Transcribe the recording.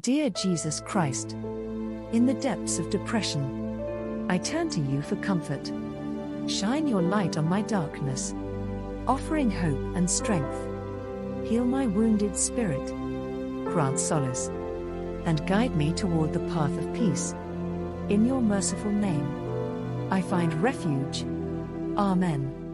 Dear Jesus Christ, in the depths of depression, I turn to you for comfort. Shine your light on my darkness, offering hope and strength. Heal my wounded spirit, grant solace, and guide me toward the path of peace. In your merciful name, I find refuge. Amen.